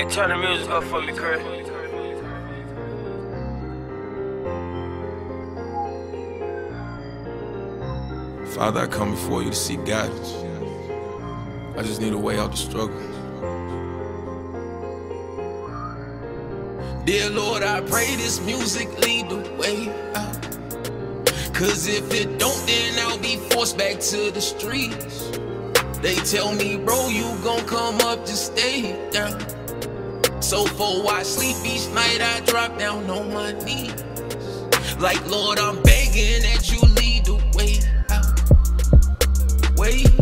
Hey, turn the music up for me, Chris. Father, I come before you to seek guidance. I just need a way out the struggle. Dear Lord, I pray this music lead the way out. Cause if it don't, then I'll be forced back to the streets. They tell me, bro, you gon' come up, just stay down. So for why sleep each night, I drop down on my knees. Like, Lord, I'm begging that you lead the way out. Way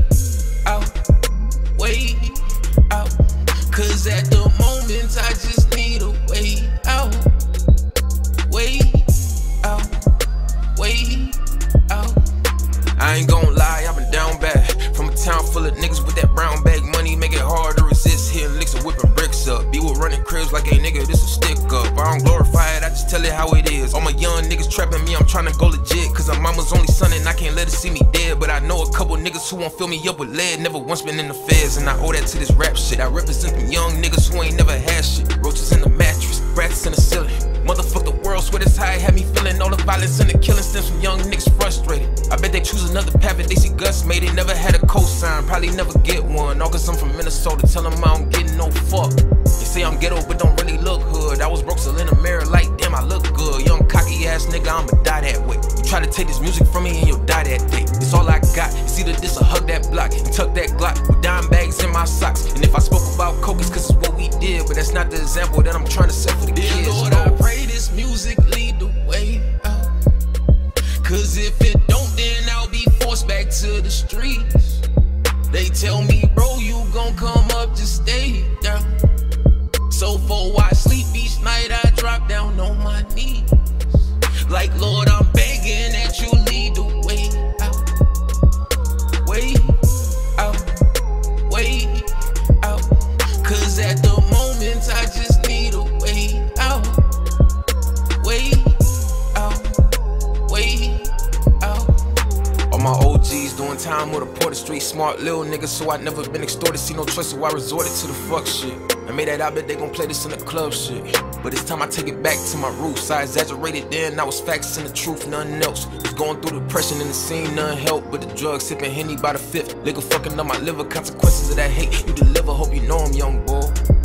this a stick up. I don't glorify it, I just tell it how it is. All my young niggas trapping me, I'm trying to go legit. Cause I'm mama's only son and I can't let her see me dead. But I know a couple niggas who won't fill me up with lead. Never once been in the feds, and I owe that to this rap shit. I represent them young niggas who ain't never had shit. Roaches in the mattress, rats in the ceiling. Motherfuck the world, swear this it had me feeling. All the violence and the killing stems from young niggas frustrated. I bet they choose another path if they see Gus made it. Never had a cosign, probably never get one. All cause I'm from Minnesota, tell them I don't get no fuck. Try to take this music from me and you'll die that day. It's all I got. It's either this or hug that block and tuck that Glock with dime bags in my socks. And if I spoke about coke, it's cause it's what we did, but that's not the example that I'm trying to set for the kids. Lord, I pray this music lead the way out. Cause if it don't, then I'll be forced back to the streets. They tell me, bro, you gon' come up, just stay down. So for why sleep each night, I drop down on my OGs doing time with a Porter Street smart little nigga, so I never been extorted. See no choice, so I resorted to the fuck shit. I made that out, bet they gon' play this in the club shit. But it's time I take it back to my roots. I exaggerated then, I was facts and the truth, nothing else. Was going through depression in the scene, nothing help but the drugs, sipping henny by the fifth. Liquor fucking up my liver, consequences of that hate. You deliver, hope you know I'm young boy.